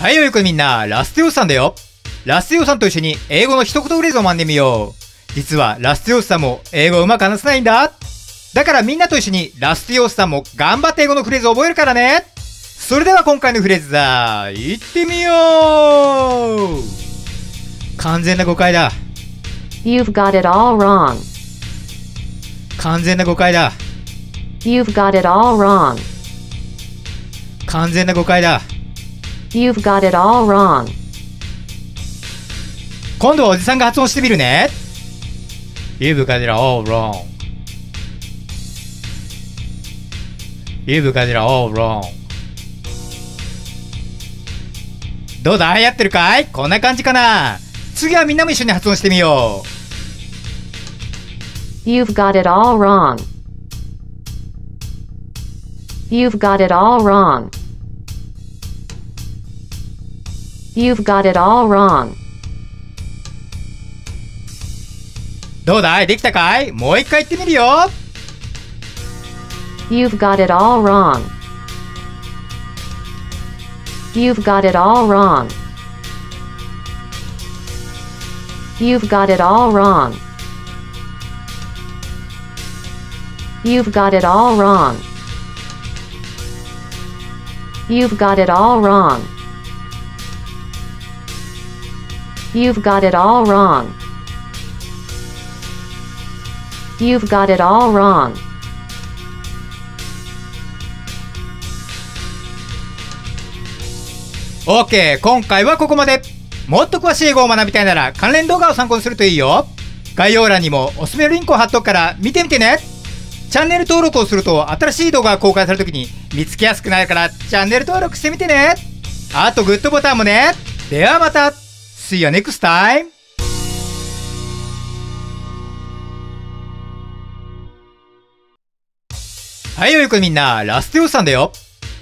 はい、よいくみんな、ラステオスさんだよ。ラステオスさんと一緒に英語の一言フレーズを学んでみよう。実は、ラステオスさんも英語をうまく話せないんだ。だからみんなと一緒にラステオスさんも頑張って英語のフレーズを覚えるからね。それでは今回のフレーズだ。行ってみよう完全な誤解だ。You've got it all wrong. 完全な誤解だ。You've got it all wrong. 完全な誤解だ。You've got it all wrong. 今度はおじさんが発音してみるね。You've got it all wrong. You've got it all wrong. どうだやってるかいこんな感じかな次はみんなも一緒に発音してみよ You've got it all wrong. You've got it all wrong. You've got it all wrong. う。どうだいできたかいもう一回言ってみるよ You've got it all wrong. You've got it all wrong. You've got it all wrong. You've got it all wrong. You've got it all wrong. You've got it all wrong. You've got it all wrong. オーケー今回はここまで。もっと詳しい英語を学びたいなら関連動画を参考にするといいよ。概要欄にもおすすめリンクを貼っとくから見てみてね。チャンネル登録をすると新しい動画が公開されるときに見つけやすくなるからチャンネル登録してみてね。あとグッドボタンもね。ではまた。See you next time! はい、よいこみんな、ラステオさんだよ。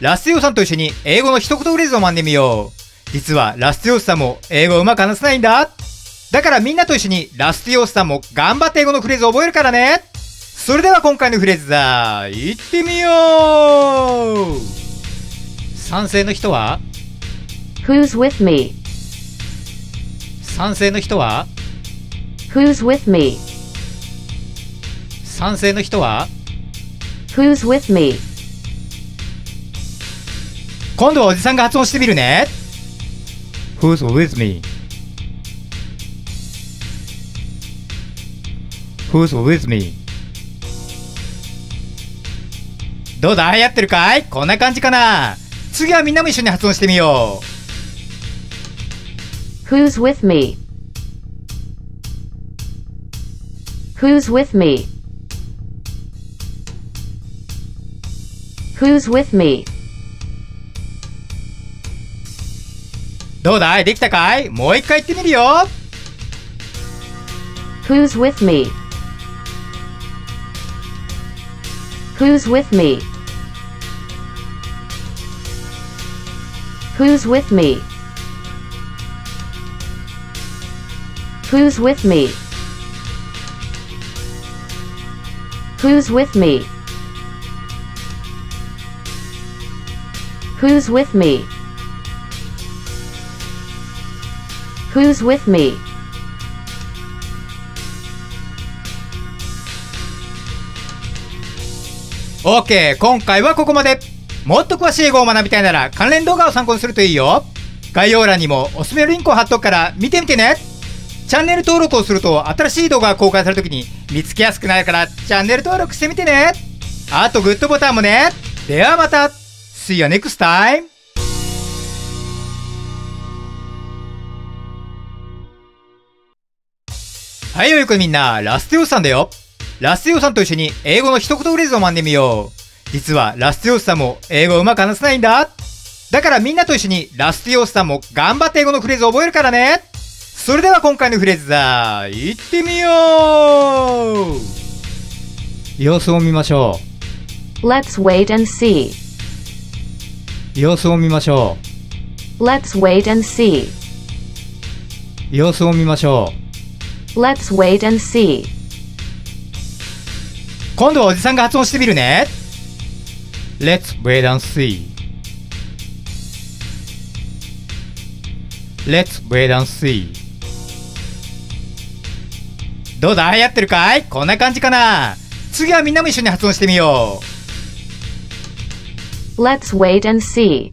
ラステオさんと一緒に英語の一言フレーズを学んでみよう。実はラステオさんも英語をうまく話せないんだ。だからみんなと一緒にラステオさんも頑張って英語のフレーズを覚えるからね。それでは今回のフレーズだ。行ってみよう賛成の人は？Who's with me? 賛成の人は？Who's with me? 賛成の人は？Who's with me? 今度はおじさんが発音してみるね。Who's with me? Who's with me? どうだ？やってるかい？こんな感じかな？次はみんなも一緒に発音してみよ Who's with me? Who's with me? Who's with me? う。どうだいできたかいもう一回言ってみるよ Who's with me? Who's with me? Who's with me? Who's with me? Who's with me? Who's with me? Who's with me? オーケー今回はここまでもっと詳しい英語を学びたいなら関連動画を参考にするといいよ概要欄にもおすすめリンクを貼っとくから見てみてねチャンネル登録をすると新しい動画が公開されるときに見つけやすくなるからチャンネル登録してみてねあとグッドボタンもねではまた See you next time! はい、よいこみんな、ラステオスさんだよ。ラステオスさんと一緒に英語の一言フレーズを学んでみよう。実はラステオスさんも英語をうまく話せないんだ。だからみんなと一緒にラステオスさんも頑張って英語のフレーズを覚えるからね。それでは今回のフレーズだ。行ってみよう様子を見ましょ Let's wait and see. う。様子を見ましょ Let's wait and see. う。様子を見ましょう。Let's wait and see. 今度はおじさんが発音してみるね。Let's wait and see. Let's wait and see どうだ流行ってるかいこんな感じかな次はみんなも一緒に発音してみよう Let's wait and see.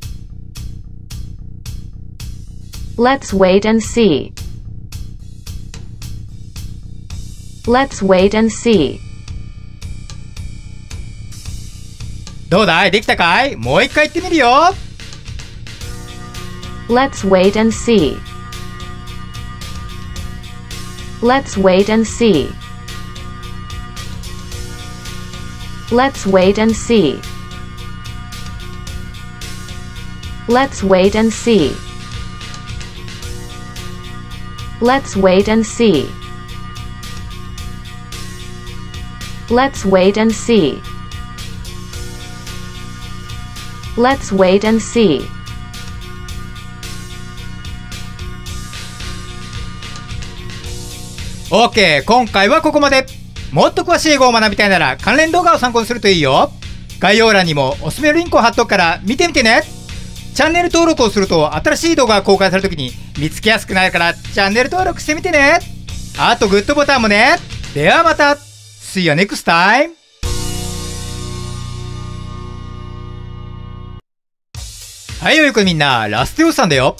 Let's wait and see. Let's wait and see. どうだいできたかいもう一回言ってみるよ Let's wait and see. Let's wait and see. Let's wait and see. Let's wait and see. Let's wait and see. Let's wait and see. Let's wait and see. オーケー今回はここまでもっと詳しい語を学びたいなら関連動画を参考にするといいよ概要欄にもおすすめリンクを貼っとくから見てみてねチャンネル登録をすると新しい動画が公開されるときに見つけやすくなるからチャンネル登録してみてねあとグッドボタンもねではまた See you next time! はい、よいこみんな、ラステオさんだよ。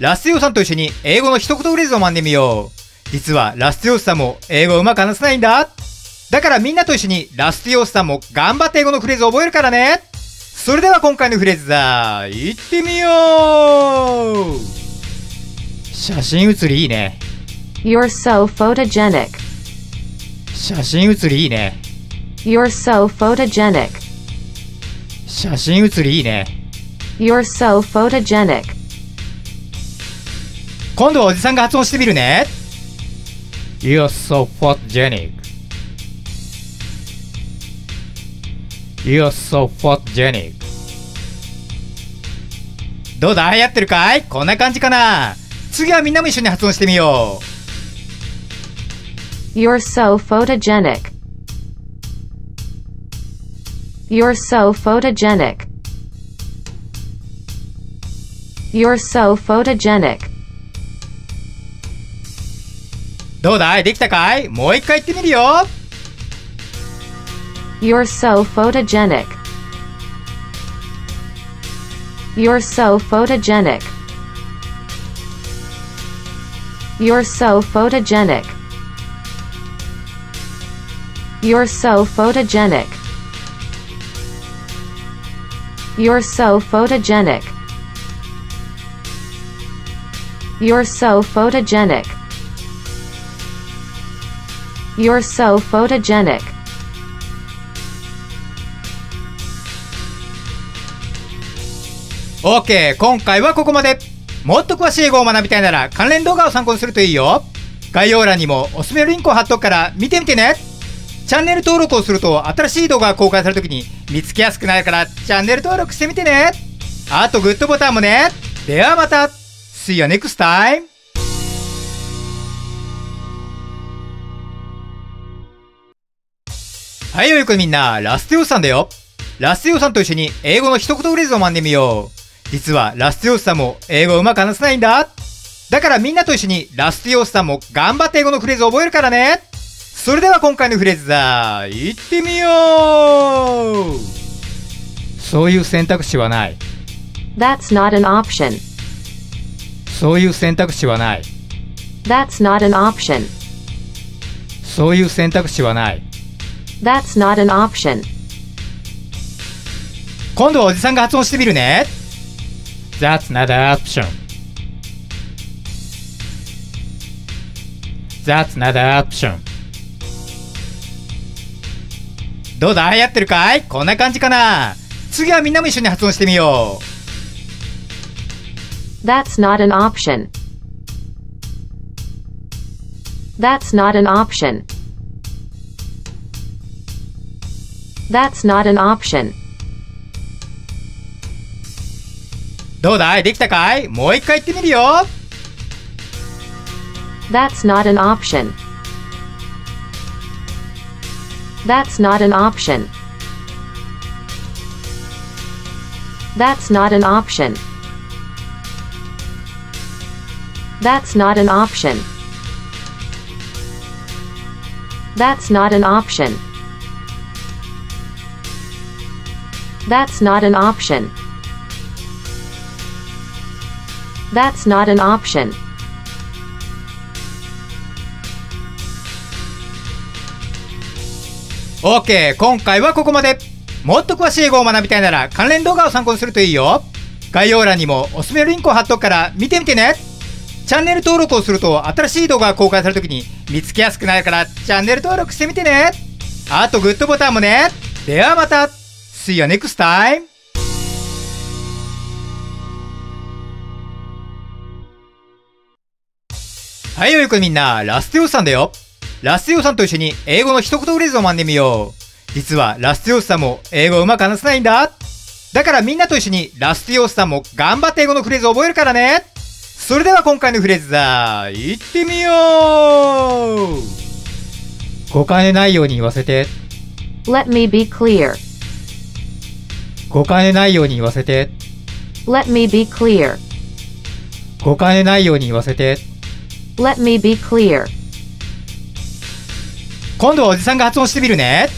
ラステオさんと一緒に英語の一言フレーズを学んでみよう。実はラステオスさんも英語をうまく話せないんだ。だからみんなと一緒にラステオスさんも頑張って英語のフレーズを覚えるからね。それでは今回のフレーズだ。行ってみよう写真写りいいね。You're so photogenic. 写真写りいいね。You're so photogenic. 写真写りいいね。You're so photogenic. 今度はおじさんが発音してみるね。You're so photogenic. You're so photogenic. どうだ流行ってるかいこんな感じかな次はみんなも一緒に発音してみよ You're so photogenic. You're so photogenic. You're so photogenic. どうだいできたかいもう一回言ってみるよ You're so photogenic. You're so photogenic. You're so photogenic. You're so photogenic. You're so photogenic. You're so photogenic. You're so photogenic. オーケー今回はここまで。もっと詳しい英語を学びたいなら関連動画を参考にするといいよ。概要欄にもおすすめリンクを貼っとくから見てみてね。チャンネル登録をすると新しい動画が公開されるときに見つけやすくなるからチャンネル登録してみてね。あとグッドボタンもね。ではまた。See you next time! はい、よいこみんな、ラステオスさんだよ。ラステオスさんと一緒に英語の一言フレーズを学んでみよう。実はラステオスさんも英語をうまく話せないんだ。だからみんなと一緒にラステオスさんも頑張って英語のフレーズを覚えるからね。それでは今回のフレーズだ。行ってみようそういう選択肢はない。That's not an option. そういう選択肢はない。That's not an option. そういう選択肢はない。That's not an option. 今度はおじさんが発音してみるね。That's not an option. That's not an option. どうだ流行ってるかいこんな感じかな次はみんなも一緒に発音してみよ That's not an option. That's not an option. That's not an option. う。どうだいできたかいもう一回言ってみるよ That's not an option. That's not an option. That's not an option. That's not an option. That's not an option. That's not an option. That's not an option. オーケー今回はここまで。もっと詳しい英語を学びたいなら関連動画を参考にするといいよ。概要欄にもおすすめリンクを貼っとくから見てみてね。チャンネル登録をすると新しい動画が公開されるときに見つけやすくなるからチャンネル登録してみてね。あとグッドボタンもね。ではまた。See you next time! はい、よいこみんな、ラステオスさんだよ。ラステオスさんと一緒に英語の一言フレーズを学んでみよう。実はラステオスさんも英語をうまく話せないんだ。だからみんなと一緒にラステオスさんも頑張って英語のフレーズを覚えるからね。それでは今回のフレーズだ。行ってみよう誤解のないように言わせて。Let me be clear. 誤解のないように言わせて。Let me be clear. 誤解のないように言わせて。Let me be clear. 今度はおじさんが発音してみるね。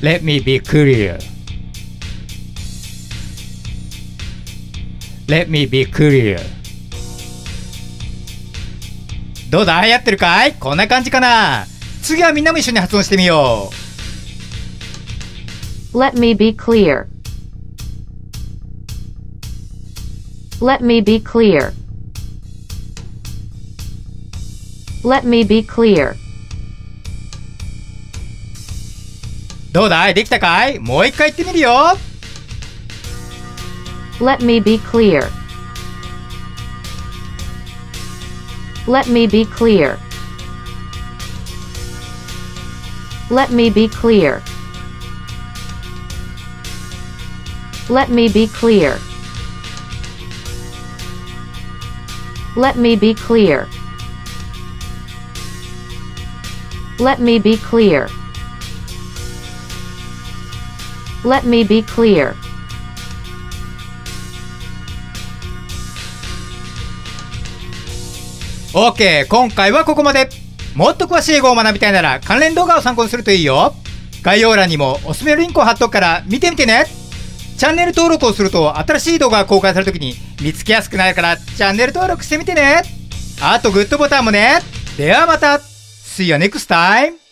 Let me be clear. Let me be clear. どうだ？流行ってるかい？こんな感じかな？次はみんなも一緒に発音してみよう。Let me be clear. Let me be clear. Let me be clear. どうだいできたかいもう一回言ってみるよ。Let me be clear. Let me be clear. Let me be clear. Let me be clear. Let me be clear. Let me be clear. Let me be clear. オーケー今回はここまでもっと詳しい英語を学びたいなら関連動画を参考にするといいよ概要欄にもおすすめのリンクを貼っとくから見てみてねチャンネル登録をすると新しい動画が公開されるときに見つけやすくなるからチャンネル登録してみてね。あとグッドボタンもね。ではまた。See you next time!